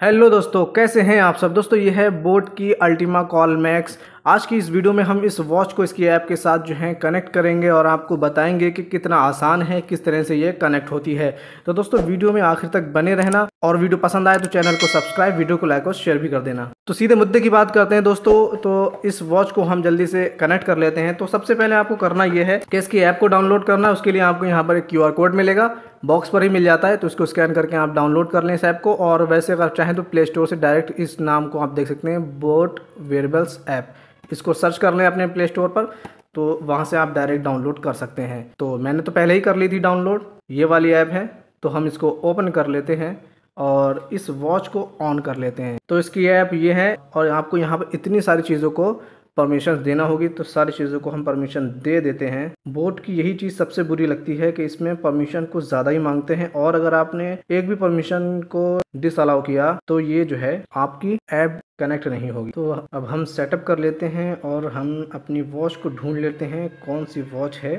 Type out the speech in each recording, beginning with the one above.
Hello दोस्तों कैसे हैं आप सब? दोस्तों ये है बोट की अल्टीमा कॉल मैक्स आज की इस वीडियो में हम इस वॉच को इसकी ऐप के साथ जो है कनेक्ट करेंगे और आपको बताएँगे कि कितना आसान है, किस तरह से ये कनेक्ट होती है। तो दोस्तों, वीडियो में आखिर तक बने रहना और वीडियो पसंद आए तो चैनल को सब्सक्राइब, वीडियो को लाइक और शेयर भी कर देना। तो सीधे मुद्दे की बात करते हैं दोस्तों तो इस वॉच को हम जल्दी से कनेक्ट कर लेते हैं। तो सबसे पहले आपको करना यह है कि इसकी ऐप को डाउनलोड करना, उसके लिए आपको यहाँ पर एक क्यूआर कोड मिलेगा, बॉक्स पर ही मिल जाता है तो इसको स्कैन करके आप डाउनलोड कर लें इस ऐप को। और वैसे अगर चाहें तो प्ले स्टोर से डायरेक्ट इस नाम को आप देख सकते हैं, बोट वेरेबल्स ऐप। इसको सर्च कर लें अपने प्ले स्टोर पर तो वहाँ से आप डायरेक्ट डाउनलोड कर सकते हैं। तो मैंने तो पहले ही कर ली थी डाउनलोड, ये वाली ऐप है तो हम इसको ओपन कर लेते हैं और इस वॉच को ऑन कर लेते हैं। तो इसकी ऐप ये है और आपको यहाँ पर इतनी सारी चीज़ों को परमिशन देना होगी तो सारी चीज़ों को हम परमिशन दे देते हैं। बोट की यही चीज़ सबसे बुरी लगती है कि इसमें परमिशन कुछ ज़्यादा ही मांगते हैं, और अगर आपने एक भी परमिशन को डिसअलाउ किया तो ये जो है आपकी ऐप कनेक्ट नहीं होगी। तो अब हम सेटअप कर लेते हैं, और हम अपनी वॉच को ढूंढ लेते हैं, कौन सी वॉच है।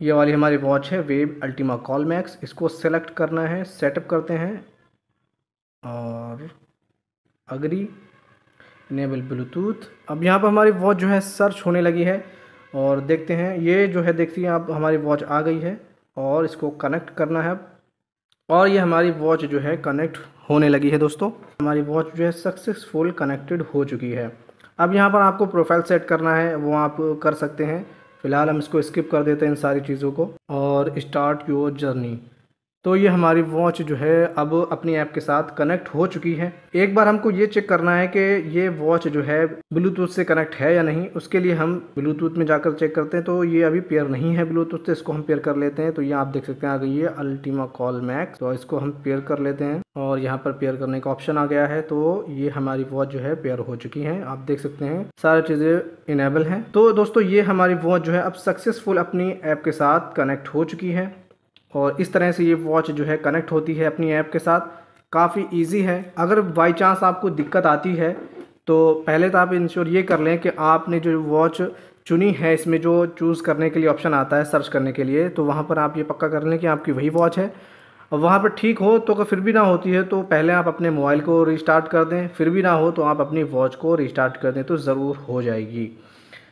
ये वाली हमारी वॉच है वेब अल्टीमा कॉल मैक्स इसको सेलेक्ट करना है सेटअप करते हैं, और अग्री इनेबल ब्लूटूथ अब यहाँ पर हमारी वॉच जो है सर्च होने लगी है और देखते हैं, ये जो है देखती हैं आप हमारी वॉच आ गई है और इसको कनेक्ट करना है और ये हमारी वॉच जो है कनेक्ट होने लगी है दोस्तों। हमारी वॉच जो है सक्सेसफुल कनेक्टेड हो चुकी है। अब यहाँ पर आपको प्रोफ़ाइल सेट करना है, वो आप कर सकते हैं। फ़िलहाल हम इसको स्किप कर देते हैं इन सारी चीज़ों को और स्टार्ट योर जर्नी तो ये हमारी वॉच जो है अब अपनी ऐप के साथ कनेक्ट हो चुकी है। एक बार हमको ये चेक करना है कि ये वॉच जो है ब्लूटूथ से कनेक्ट है या नहीं, उसके लिए हम ब्लूटूथ में जाकर चेक करते हैं। तो ये अभी पेयर नहीं है ब्लूटूथ से, इसको हम पेयर कर लेते हैं। तो ये आप देख सकते हैं, आ गई है अल्टीमा कॉल मैक्स तो इसको हम पेयर कर लेते हैं और यहाँ पर पेयर करने का ऑप्शन आ गया है। तो ये हमारी वॉच जो है पेयर हो चुकी है। आप देख सकते हैं, सारी चीज़ें इनेबल हैं। तो दोस्तों, ये हमारी वॉच जो है अब सक्सेसफुल अपनी ऐप के साथ कनेक्ट हो चुकी है। और इस तरह से ये वॉच जो है कनेक्ट होती है अपनी ऐप के साथ। काफ़ी इजी है। अगर बाई चांस आपको दिक्कत आती है तो पहले तो आप इंश्योर ये कर लें कि आपने जो वॉच चुनी है, इसमें जो चूज़ करने के लिए ऑप्शन आता है सर्च करने के लिए तो वहाँ पर आप ये पक्का कर लें कि आपकी वही वॉच है। वहाँ पर ठीक हो तो अगर फिर भी ना होती है तो पहले आप अपने मोबाइल को रिस्टार्ट कर दें। फिर भी ना हो तो आप अपनी वॉच को रिस्टार्ट कर दें तो ज़रूर हो जाएगी।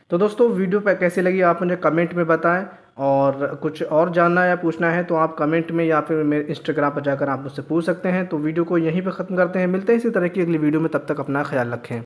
तो दोस्तों, वीडियो पर कैसी लगी आप मुझे कमेंट में बताएँ। और कुछ और जानना या पूछना है तो आप कमेंट में या फिर मेरे इंस्टाग्राम पर जाकर आप मुझसे पूछ सकते हैं। तो वीडियो को यहीं पर ख़त्म करते हैं। मिलते हैं इसी तरह की अगली वीडियो में। तब तक अपना ख्याल रखें।